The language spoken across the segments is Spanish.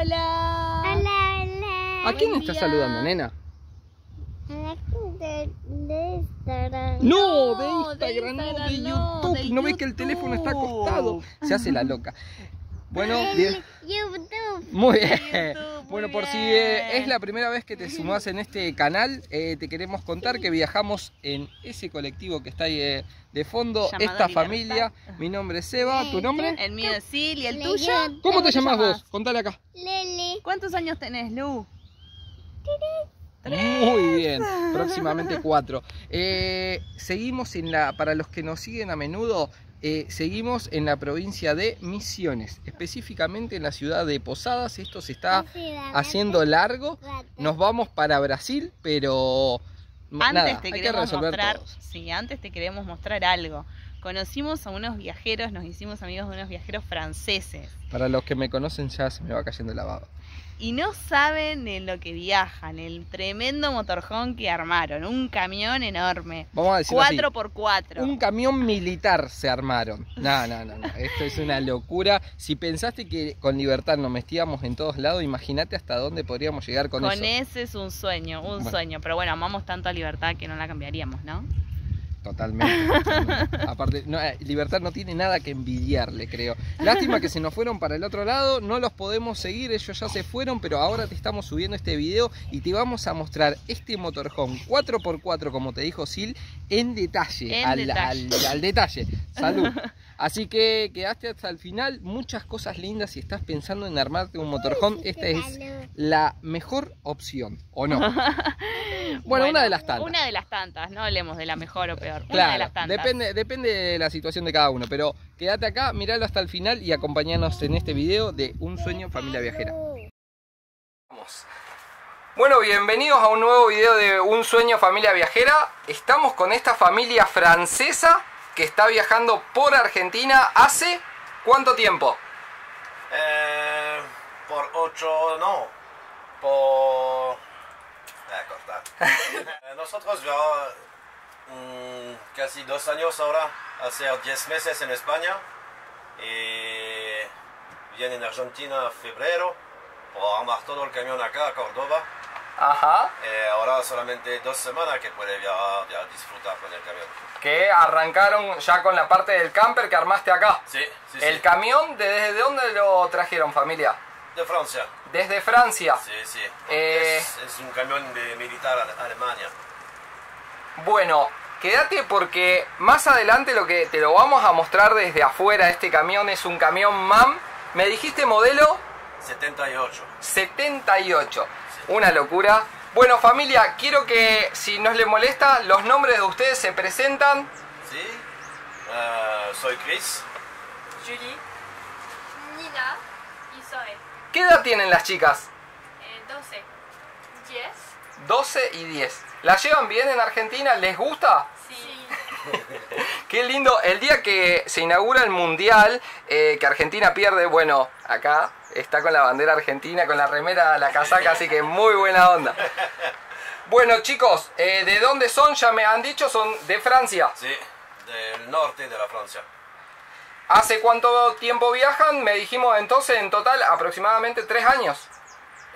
Hola. Hola, hola. ¿A quién estás saludando, nena? A la gente de Instagram. No, de No, de Instagram, no, de Instagram, no, YouTube. de ¿No ves que el teléfono está acostado? Se hace la loca. Bueno, bien. YouTube. Muy bien. YouTube, muy Bueno, por si eh, es la primera vez que te sumás en este canal, eh, te queremos contar que viajamos en ese colectivo que está ahí eh, de fondo, Llamado esta Libertad. familia. Mi nombre es Seba, ¿tu nombre? El mío es Sil y el tuyo. ¿Cómo te te llamas llamas? vos? Contale acá. Lele. ¿Cuántos años tenés, Lu? Muy bien, próximamente cuatro. Eh, seguimos en la, para los que nos siguen a menudo, eh, seguimos en la provincia de Misiones, específicamente en la ciudad de Posadas. Esto se está haciendo largo. Nos vamos para Brasil, pero Antes nada, te hay que queremos resolver mostrar, todos. sí, antes te queremos mostrar algo. Conocimos a unos viajeros, nos hicimos amigos de unos viajeros franceses Para los que me conocen ya se me va cayendo la baba. y no saben en lo que viajan, el tremendo motorhome que armaron, un camión enorme, Vamos a decirlo así. 4x4. Un camión militar se armaron. No, no, no, no. Esto es una locura. Si pensaste que con libertad nos metíamos en todos lados, imagínate hasta dónde podríamos llegar con, Con eso. ese es un sueño, un Bueno. sueño. Pero bueno, amamos tanto a Libertad que no la cambiaríamos, ¿no? Totalmente. totalmente. Aparte, no, eh, Libertad no tiene nada que envidiarle, creo. Lástima que se nos fueron para el otro lado, no los podemos seguir, ellos ya se fueron, pero ahora te estamos subiendo este video y te vamos a mostrar este motorhome 4x4, como te dijo Sil, en detalle. En al, detalle. al- al detalle. Salud. Así que quedaste hasta el final, muchas cosas lindas si estás pensando en armarte un motorhome, esta es la mejor opción, ¿o no? Bueno, una de las tantas. Una de las tantas, no hablemos de la mejor o peor. una de Claro, las tantas. depende, depende de la situación de cada uno, pero quédate acá, miralo hasta el final y acompañanos en este video de Un Sueño Familia Viajera. Vamos. Bueno, bienvenidos a un nuevo video de Un Sueño Familia Viajera. Estamos con esta familia francesa que está viajando por Argentina hace ¿cuánto tiempo? Eh, por ocho, no, por... Ah, cortar. Eh, Nosotros ya mm, casi dos años ahora, hace 10 meses en España y viene en Argentina en febrero por armar todo el camión acá a Córdoba. Ajá. Eh, ahora solamente dos semanas que puede viajar, ya disfrutar con el camión. Que arrancaron ya con la parte del camper que armaste acá. Sí, sí, El sí. camión, ¿desde dónde lo trajeron familia? De Francia. Desde Francia. Sí, sí. Eh. Es, es un camión de militar a Alemania. Bueno, quédate porque más adelante lo que te lo vamos a mostrar desde afuera, este camión es un camión MAM. Me dijiste modelo 78. 78. Una locura. Bueno familia, quiero que si no les molesta, los nombres de ustedes se presentan. Sí. Eh, soy Chris. Julie, Nina y Zoe. ¿Qué edad tienen las chicas? Eh, 12. 10. 12 y 10. ¿La llevan bien en Argentina? ¿Les gusta? Sí. Qué lindo. El día que se inaugura el Mundial, eh, que Argentina pierde, bueno, acá está con la bandera argentina, con la remera, la casaca, así que muy buena onda. Bueno chicos, eh, ¿de dónde son? Ya me han dicho, son de Francia. Sí. Del norte de la Francia. ¿Hace cuánto tiempo viajan? Me dijimos entonces en total aproximadamente tres años.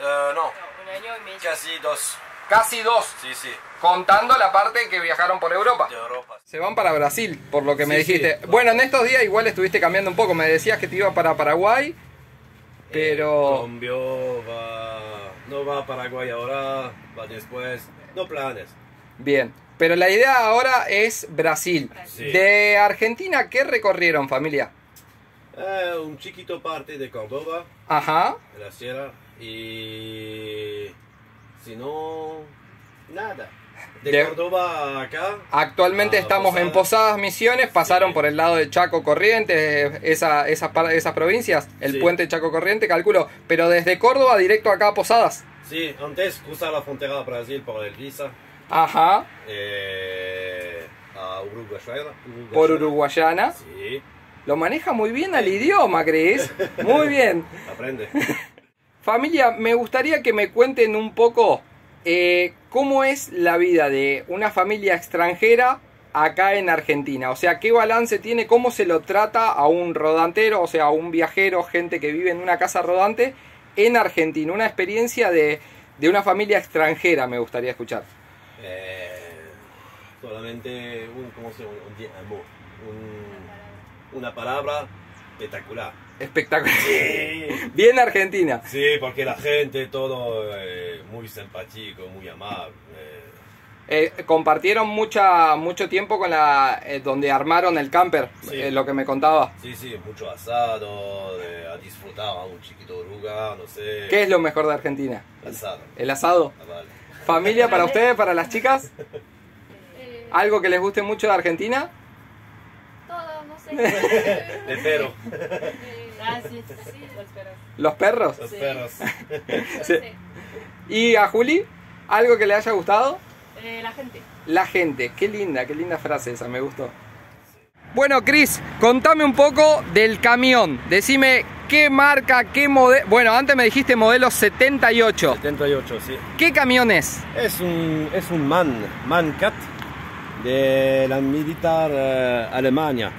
Eh, no, un año y medio. casi dos. Casi dos, Sí, sí. contando la parte que viajaron por Europa. De Europa. Se van para Brasil, por lo que me dijiste. sí. Bueno, en estos días igual estuviste cambiando un poco. Me decías que te iba para Paraguay, pero... Cambio, va, no va a Paraguay ahora, va después. No planes. Bien. Pero la idea ahora es Brasil. Sí. De Argentina, ¿qué recorrieron, familia? Eh, un chiquito parte de Córdoba, Ajá. de la sierra. Y. Si no. Nada. De, De- Córdoba acá. Actualmente estamos en Posadas Misiones, pasaron Sí. por el lado de Chaco Corrientes, esa, esas, par- esas provincias, el Sí. puente Chaco Corriente, calculo, pero desde Córdoba directo acá a Posadas. Sí, antes cruzar la frontera a Brasil por el visa. Ajá, Eh, a Uruguayana. por Uruguayana. Sí, Lo maneja muy bien al idioma, ¿crees? Muy bien. aprende. Familia, me gustaría que me cuenten un poco eh, cómo es la vida de una familia extranjera acá en Argentina. O sea, qué balance tiene, cómo se lo trata a un rodantero, o sea, a un viajero, gente que vive en una casa rodante, en Argentina, una experiencia de, de una familia extranjera, me gustaría escuchar. Eh, solamente un, ¿cómo se llama? Un, un- un- una palabra espectacular. Espectacular. Sí. Bien Argentina. Sí, porque la gente, todo eh, muy simpático, muy amable. eh. Eh, compartieron mucha, mucho tiempo con la eh, donde armaron el camper, Sí. eh, lo que me contaba. Sí, sí, mucho asado, a disfrutar un chiquito oruga, no sé. ¿Qué es lo mejor de Argentina? Asado. El asado. Ah, vale. ¿Familia para ustedes, para las chicas? Eh, ¿Algo que les guste mucho de Argentina? todo, no sé. De perro, ah, sí, sí, los perros. ¿Los perros? Sí. ¿Y a Juli? ¿Algo que le haya gustado? Eh, la gente. La gente. Qué linda, qué linda frase esa, me gustó. Bueno, Cris, contame un poco del camión. Decime qué marca, qué modelo... Bueno, antes me dijiste modelo 78. 78, sí. ¿Qué camión es? Es un, es un MAN, MAN Cat de la militar eh, Alemania.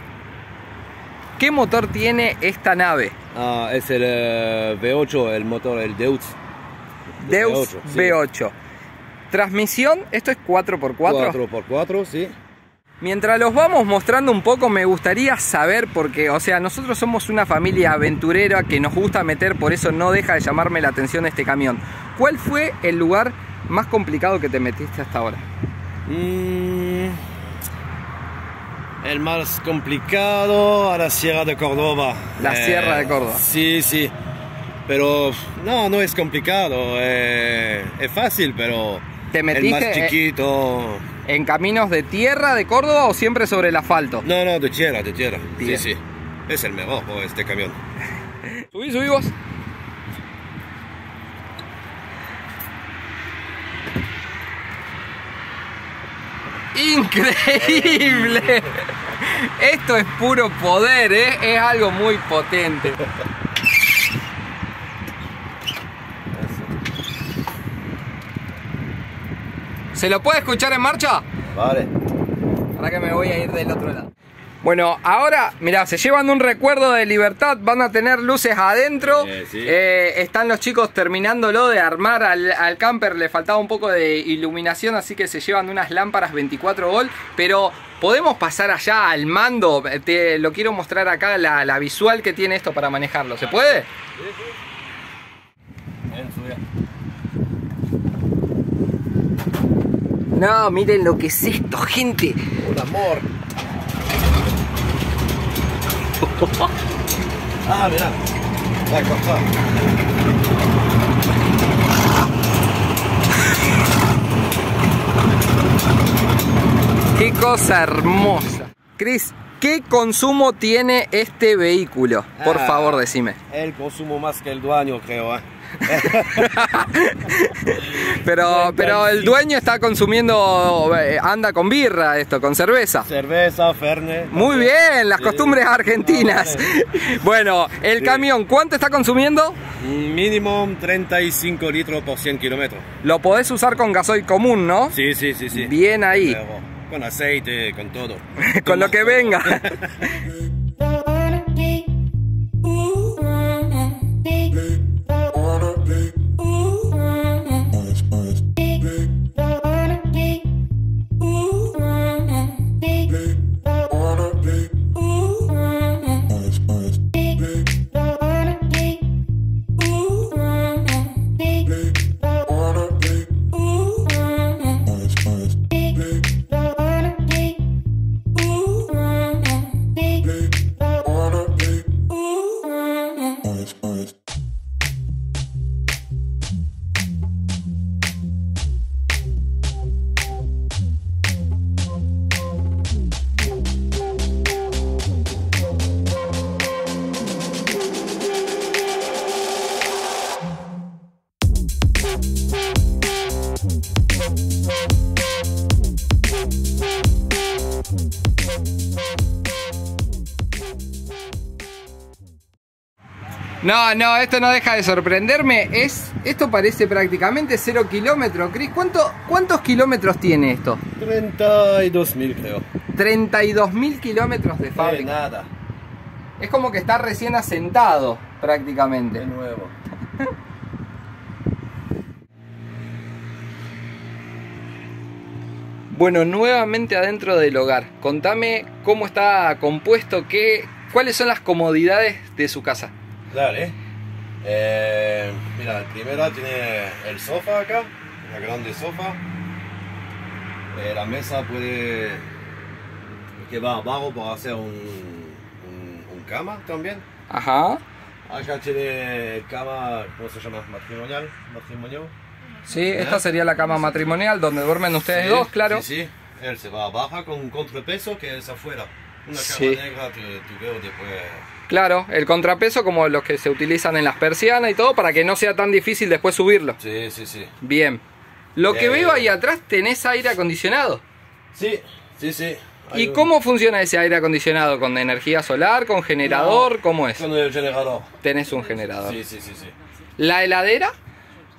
¿Qué motor tiene esta nave? Ah, es el eh, V8, el motor, el Deutz. Deus V8, sí. V8. Transmisión, esto es 4x4. 4x4, sí. Mientras los vamos mostrando un poco, me gustaría saber, porque, o sea, nosotros somos una familia aventurera que nos gusta meter, por eso no deja de llamarme la atención este camión. ¿Cuál fue el lugar más complicado que te metiste hasta ahora? Mm, el más complicado a la Sierra de Córdoba. La Sierra de Córdoba. Sí, sí. Pero no, no es complicado. eh, es fácil, pero ¿Te el metiste más eh, chiquito. En caminos de tierra de Córdoba o siempre sobre el asfalto? No, no, de tierra, de tierra. Sí, sí. Es el mejor este camión. Subí, subí vos. Increíble. Esto es puro poder, ¿eh? es algo muy potente. ¿Se lo puede escuchar en marcha? Vale. Ahora que me voy a ir del otro lado. Bueno, ahora, mira, se llevan un recuerdo de libertad, van a tener luces adentro. Eh, sí. Eh, están los chicos terminándolo de armar al, al camper, le faltaba un poco de iluminación, así que se llevan unas lámparas 24 volt. Pero podemos pasar allá al mando, te lo quiero mostrar acá la, la visual que tiene esto para manejarlo. ¿Se puede? Ven, sube. No, miren lo que es esto, gente. Un amor. ah, mira. Va a cortar. Qué cosa hermosa. Cris, ¿qué consumo tiene este vehículo? Por Ah. favor, decime. El consumo más que el dueño, creo. ¿eh? Pero, pero el dueño está consumiendo, eh, anda con birra esto, con cerveza. Cerveza, Fernet. Muy bien, las Sí. costumbres argentinas. Bueno, el Sí. camión, ¿cuánto está consumiendo? Mínimo 35 litros por 100 kilómetros. Lo podés usar con gasoil común, ¿no? Sí, sí, sí, sí. Bien ahí, Pero con aceite, con todo. con lo que venga. No, no, esto no deja de sorprenderme. Es, esto parece prácticamente cero kilómetros, Cris. ¿Cuántos kilómetros tiene esto? 32.000 creo. 32.000 kilómetros de fábrica. Eh, nada. Es como que está recién asentado prácticamente. De nuevo. Bueno, nuevamente adentro del hogar. Contame cómo está compuesto, qué, cuáles son las comodidades de su casa. Dale. Eh, mira, el primero tiene el sofá acá, una grande sofá. Eh, la mesa puede que va abajo para hacer un, un, un cama también. Ajá. Acá tiene cama, ¿cómo se llama? Matrimonial. Matrimonio. Sí, esta sería la cama matrimonial donde duermen ustedes Sí, dos, claro. Sí, sí. Él se va abajo con un contrapeso que es afuera. Una cama Sí. negra, tú, tú veo después. Claro, el contrapeso como los que se utilizan en las persianas y todo para que no sea tan difícil después subirlo. Sí, sí, sí. Bien. Lo que Eh. veo ahí atrás tenés aire acondicionado. Sí, sí, sí. ¿Y un- cómo funciona ese aire acondicionado? ¿Con energía solar? ¿Con generador? ¿Cómo es? Con el generador. Tenés un generador. Sí, sí, sí, sí. ¿La heladera?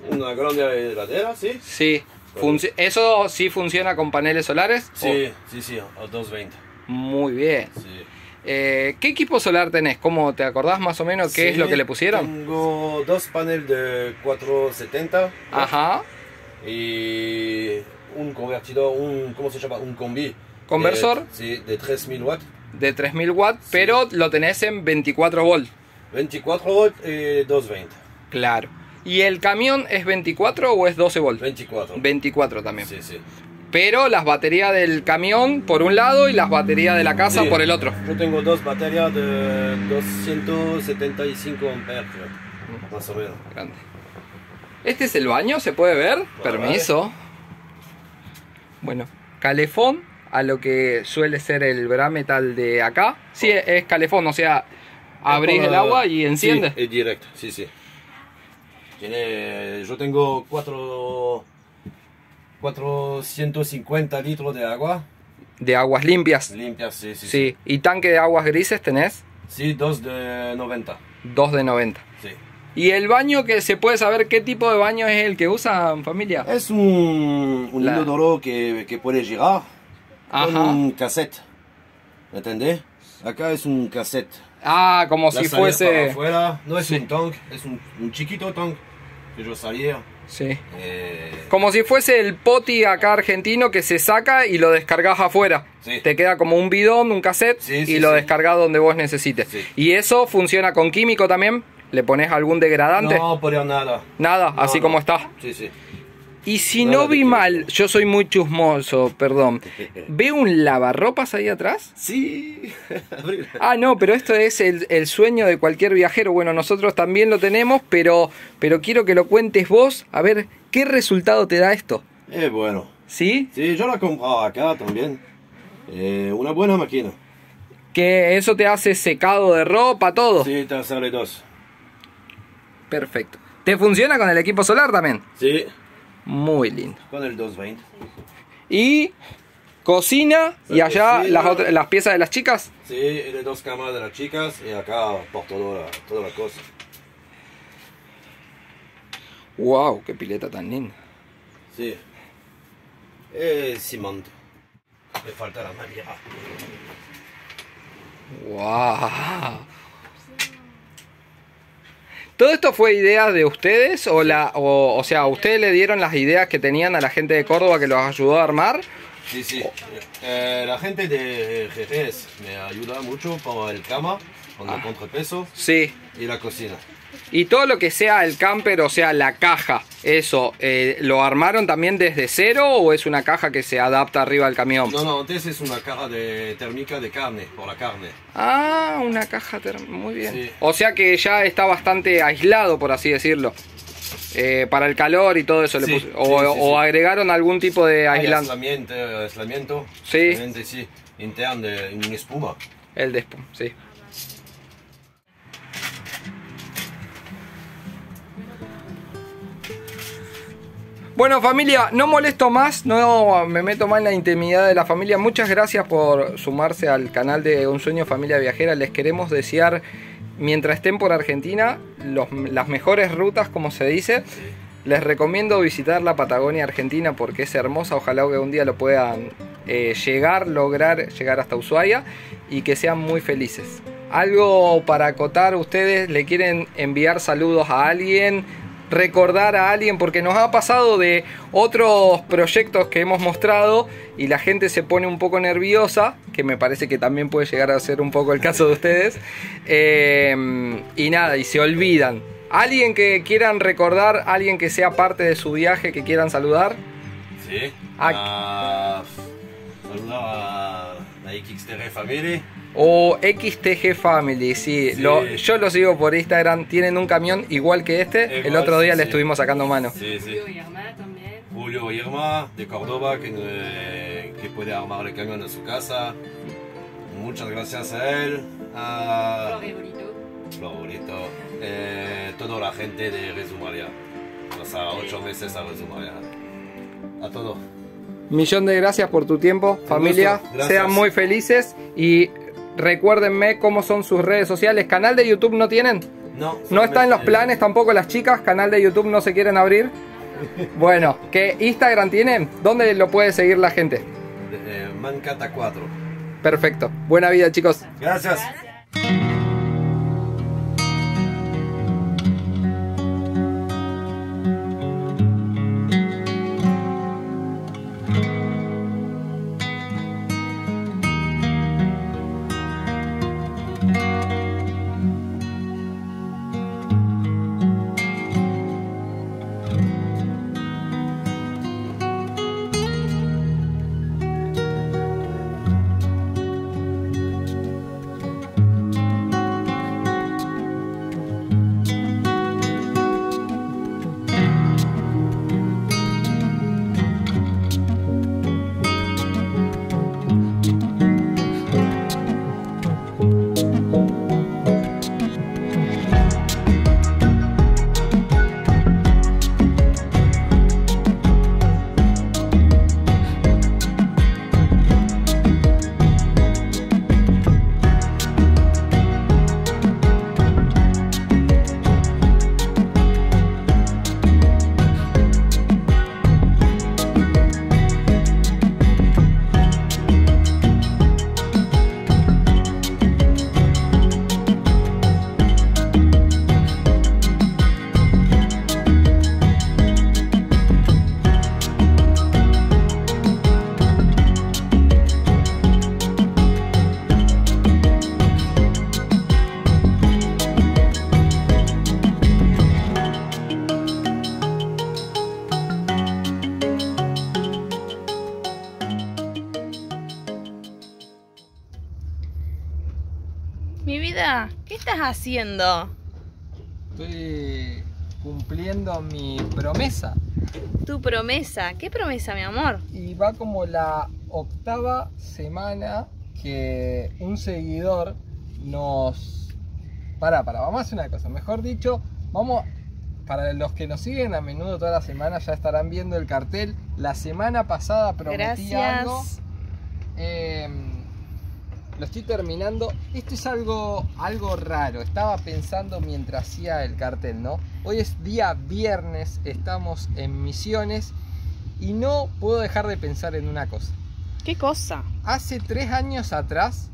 Una grande heladera, sí. Sí. Funci- ¿Eso sí funciona con paneles solares? Sí, sí, sí, a 220. Oh, muy bien. Sí. Eh, ¿Qué equipo solar tenés? ¿Cómo te acordás más o menos qué es Sí, lo que le pusieron? Tengo dos paneles de 470 Ajá. y un convertidor, un, ¿cómo se llama? Un combi. ¿Conversor? De, sí, de 3000 watts. De 3000 watts, pero lo tenés en 24 volt. 24 volts y 220. Claro. ¿Y el camión es 24 o es 12 volt? 24. 24 también. Sí, sí. Pero las baterías del camión por un lado y las baterías de la casa Sí. por el otro. Yo tengo dos baterías de 275 amperes, creo. Más o menos. Grande. ¿Este es el baño? ¿Se puede ver? Permiso. Bueno, calefón a lo que suele ser el Brametal de acá. Sí, es calefón, o sea, abrís el agua y enciende. Sí, es directo, sí, sí. Tiene, yo tengo cuatro, 450 litros de agua De aguas limpias. limpias, sí, sí. Sí. ¿Y tanque de aguas grises tenés? Sí, dos de 90. Dos de 90. Sí. ¿Y el baño que se puede saber qué tipo de baño es el que usan familia? Es un, un La- inodoro que, que puede girar con Ajá. un cassette. ¿Me entendés? Acá es un cassette. Ah, como La si fuese... afuera, no es Sí. un tank, es un, un chiquito tank que yo salía. Sí. Eh, Como si fuese el poti acá argentino que se saca y lo descargas afuera. Sí. Te queda como un bidón, un cassette Sí, y lo descargas donde vos necesites. Sí. ¿Y eso funciona con químico también? ¿Le pones algún degradante? no poner nada. Nada, No, así no. como está. Sí, sí. Y si no vi mal, yo soy muy chusmoso, perdón. ¿Veo un lavarropas ahí atrás? Sí. Ah, no, pero esto es el, el sueño de cualquier viajero. Bueno, nosotros también lo tenemos, pero, pero quiero que lo cuentes vos. A ver, ¿qué resultado te da esto? Eh, bueno. ¿Sí? Sí, yo la compraba acá también. Eh, una buena máquina. Que eso te hace secado de ropa, todo. Sí, te sale dos. Perfecto. ¿Te funciona con el equipo solar también? Sí, Muy lindo. con el 220. Y cocina y allá las, otras- las piezas de las chicas. Sí, de dos camas de las chicas y acá por toda la, toda la cosa. Wow, qué pileta tan linda. Sí. Eh, cimento. Le falta la madera. Wow. ¿Todo esto fue idea de ustedes o la o, o sea, ustedes le dieron las ideas que tenían a la gente de Córdoba que los ayudó a armar? Sí, sí. Eh, la gente de GGS me ayuda mucho para el cama, con el contrapeso Sí. y la cocina. Y todo lo que sea el camper, o sea, la caja, eso, eh, ¿lo armaron también desde cero o es una caja que se adapta arriba al camión? No, no, antes es una caja de térmica de carne, por la carne. Ah, una caja term- muy bien. Sí. O sea que ya está bastante aislado, por así decirlo. Eh, para el calor y todo eso. le Sí, pus- sí, o, sí, o sí. agregaron algún tipo de aislante. aislamiento, aislamiento. Sí. aislamiento, sí. Interno de una espuma. El de espuma, sí. Bueno familia, no molesto más, no me meto más en la intimidad de la familia. Muchas gracias por sumarse al canal de Un Sueño Familia Viajera. Les queremos desear, mientras estén por Argentina, las mejores rutas, como se dice. Les recomiendo visitar la Patagonia Argentina porque es hermosa. Ojalá que un día lo puedan eh, llegar, lograr llegar hasta Ushuaia y que sean muy felices. Algo para acotar, ustedes le quieren enviar saludos a alguien recordar a alguien, porque nos ha pasado de otros proyectos que hemos mostrado y la gente se pone un poco nerviosa, que me parece que también puede llegar a ser un poco el caso de ustedes, eh, y nada, y se olvidan. ¿Alguien que quieran recordar, alguien que sea parte de su viaje, que quieran saludar? Sí. Ah. Saludar a la XTR Family. O XTG Family, sí. Sí. Lo- yo lo sigo por Instagram. Tienen un camión igual que este. El otro día sí, le sí. estuvimos sacando mano. Sí, sí. Julio Irma también. Julio Irma de Córdoba que, eh, que puede armar el camión en su casa. Muchas gracias a él. A. Florito. Eh, toda la gente de Resumaria. O sea, ocho meses a Resumaria. A todo. Millón de gracias por tu tiempo, familia. Sean muy felices y recuérdenme cómo son sus redes sociales. ¿Canal de YouTube no tienen? No, No está en los planes tampoco las chicas. Canal de YouTube no se quieren abrir. Bueno, ¿qué Instagram tienen? ¿Dónde lo puede seguir la gente? Eh, Mancata 4. Perfecto. Buena vida, chicos. Gracias. ¿Qué estás haciendo? Estoy cumpliendo mi promesa. Tu promesa. ¿Qué promesa, mi amor? Y va como la octava semana que un seguidor nos... Para, para, vamos a hacer una cosa. Mejor dicho, vamos... Para los que nos siguen a menudo toda la semana ya estarán viendo el cartel. La semana pasada prometí algo. Gracias. Eh, lo estoy terminando. Esto es algo, algo raro. Estaba pensando mientras hacía el cartel, ¿no? Hoy es día viernes, estamos en Misiones y no puedo dejar de pensar en una cosa. ¿Qué cosa? Hace tres años atrás,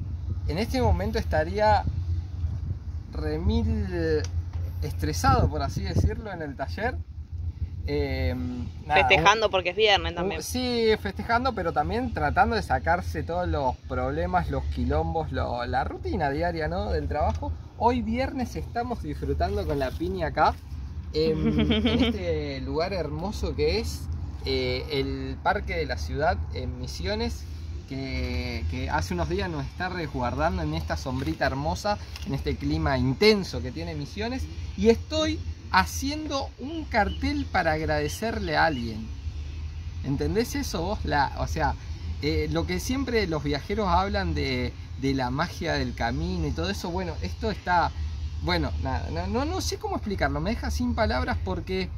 en este momento estaría remil estresado, por así decirlo, en el taller. Eh, nada, un- Festejando porque es viernes también. Sí, festejando, pero también tratando de sacarse todos los problemas, los quilombos, lo- la rutina diaria ¿no? del trabajo. Hoy viernes estamos disfrutando con la piña acá, en, en este lugar hermoso que es eh, el Parque de la Ciudad en Misiones, que, que hace unos días nos está resguardando en esta sombrita hermosa, en este clima intenso que tiene Misiones. Y estoy haciendo un cartel para agradecerle a alguien. ¿Entendés eso vos? La, o sea, eh, lo que siempre los viajeros hablan de, la magia del camino y todo eso, bueno, esto está... Bueno, nada, no, no, no sé cómo explicarlo, me deja sin palabras porque...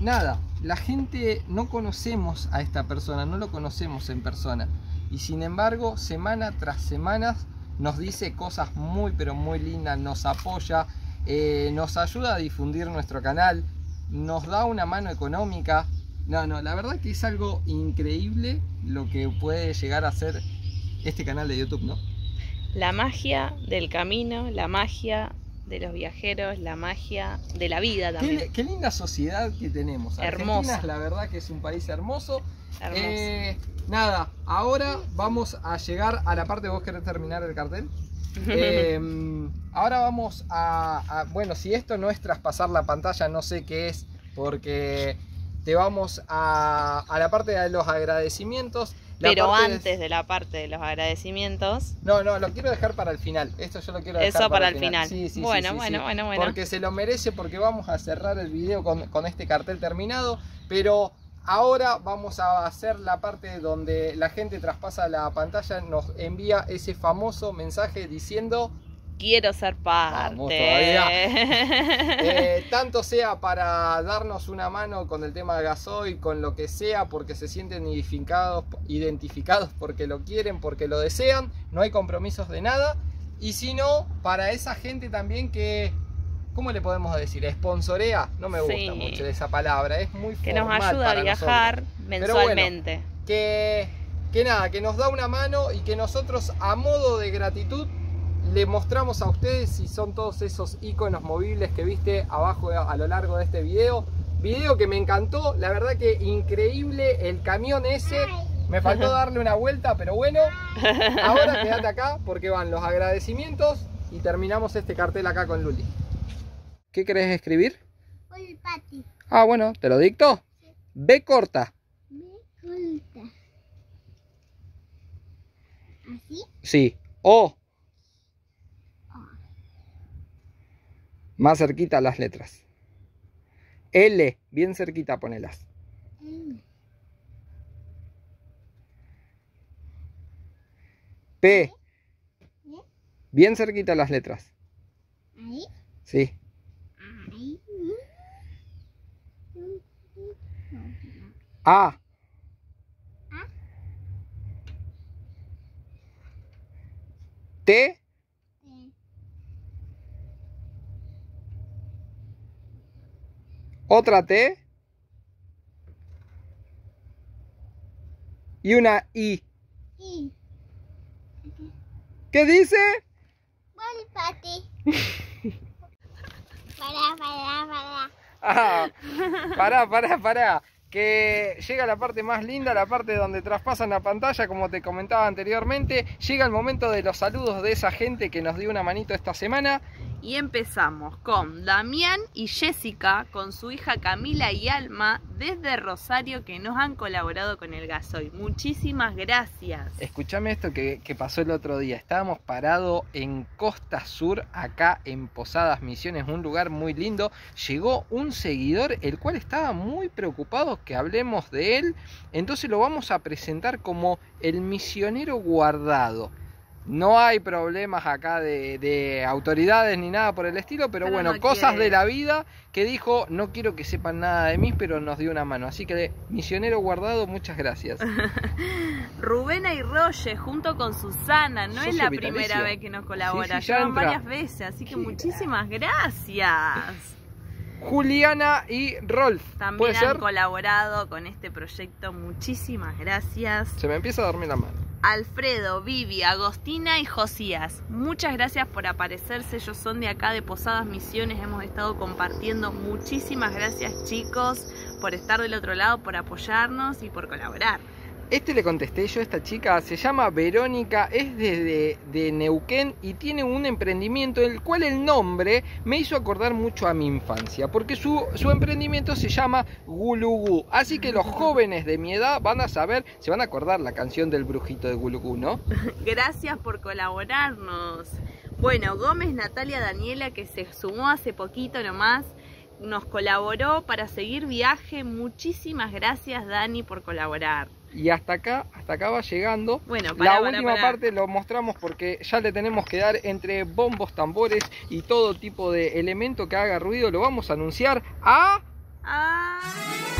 Nada, la gente no conocemos a esta persona, no lo conocemos en persona. Y sin embargo, semana tras semana nos dice cosas muy pero muy lindas, nos apoya, eh, nos ayuda a difundir nuestro canal, nos da una mano económica. No, no, la verdad que es algo increíble lo que puede llegar a ser este canal de YouTube, ¿no? La magia del camino, la magia de los viajeros, la magia de la vida también. Qué, qué linda sociedad que tenemos. Hermosa. la verdad que es un país hermoso. Hermoso. Eh, nada, ahora vamos a llegar a la parte. ¿Vos querés terminar el cartel? Eh, ahora vamos a, a- Bueno, si esto no es traspasar la pantalla, no sé qué es, porque te vamos a, a la parte de los agradecimientos. La Pero de- antes de la parte de los agradecimientos, No, no, lo quiero dejar para el final. Esto yo lo quiero dejar eso para el final. Sí, sí, sí, bueno, sí, bueno, bueno, bueno. Porque se lo merece, porque vamos a cerrar el video con, con este cartel terminado. Pero ahora vamos a hacer la parte donde la gente traspasa la pantalla, nos envía ese famoso mensaje diciendo, Quiero ser parte. Vamos eh, tanto sea para darnos una mano con el tema de gasoil, con lo que sea, porque se sienten identificados, identificados porque lo quieren, porque lo desean, no hay compromisos de nada. Y si no, para esa gente también que, ¿cómo le podemos decir? Sponsorea, no me gusta Sí. mucho esa palabra, es muy que nos ayuda a viajar nosotros. mensualmente. Que, que nada, que nos da una mano y que nosotros a modo de gratitud le mostramos a ustedes si son todos esos iconos movibles que viste abajo a lo largo de este video. Video que me encantó, la verdad que increíble el camión ese. Me faltó darle una vuelta, pero bueno. Ahora quédate acá porque van los agradecimientos y terminamos este cartel acá con Luli. ¿Qué querés escribir? Pati. Ah, bueno, ¿te lo dicto? B corta. Me gusta. ¿Así? Sí. O. Más cerquita las letras. L, bien cerquita ponelas. P, bien cerquita las letras. Ahí. Sí. Ahí. A. T, otra T. Y una I. Y. ¿Qué dice? Para, para, para. Ah, pará, pará, pará. Que llega la parte más linda, la parte donde traspasan la pantalla, como te comentaba anteriormente. Llega el momento de los saludos de esa gente que nos dio una manito esta semana. Y empezamos con Damián y Jessica, con su hija Camila y Alma, desde Rosario, que nos han colaborado con el gasoil. Muchísimas gracias. Escuchame esto que, que pasó el otro día. Estábamos parados en Costa Sur, acá en Posadas Misiones, un lugar muy lindo. Llegó un seguidor, el cual estaba muy preocupado que hablemos de él. Entonces lo vamos a presentar como el misionero guardado. No hay problemas acá de, de autoridades ni nada por el estilo, pero, Pero bueno, no cosas quiere. de la vida que dijo, no quiero que sepan nada de mí, pero nos dio una mano. Así que, misionero guardado, muchas gracias. Rubena y Roger, junto con Susana, no es la vitalicio. primera vez que nos colabora, Sí, sí, ya llevan entra. varias veces, así que Qué muchísimas gracias. Juliana y Rolf. También ¿Puede han ser? colaborado con este proyecto, muchísimas gracias. Se me empieza a dormir la mano. Alfredo, Vivi, Agostina y Josías. Muchas gracias por aparecerse. Ellos son de acá de Posadas Misiones. Hemos estado compartiendo. Muchísimas gracias chicos por estar del otro lado, por apoyarnos y por colaborar. Este le contesté yo esta chica, se llama Verónica, es de, de Neuquén y tiene un emprendimiento el cual el nombre me hizo acordar mucho a mi infancia, porque su, su emprendimiento se llama Gulugú. Así que los jóvenes de mi edad van a saber, se van a acordar la canción del brujito de Gulugú, ¿no? Gracias por colaborarnos. Bueno, Gómez Natalia Daniela, que se sumó hace poquito nomás, nos colaboró para seguir viaje. Muchísimas gracias, Dani, por colaborar. Y hasta acá, hasta acá va llegando. Bueno, pará, la pará, última pará. parte lo mostramos porque ya le tenemos que dar entre bombos, tambores y todo tipo de elemento que haga ruido. Lo vamos a anunciar a... Ah.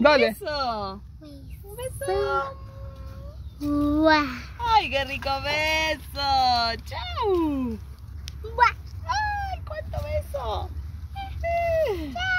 Dale. Beso. Un beso. Guau. Ay, qué rico beso. Chau. Guau. Ay, cuánto beso. Chao.